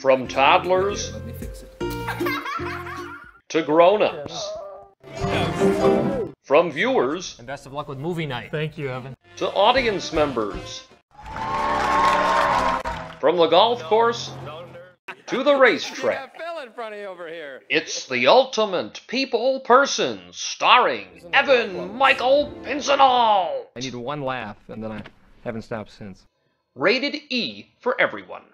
From toddlers to grown-ups. From viewers And best of luck with movie night. Thank you, Evan. to audience members. From the golf course to the racetrack. It's the ultimate people person starring Evan Michael Pinsonnault. I need one laugh, and then I haven't stopped since. Rated E for everyone.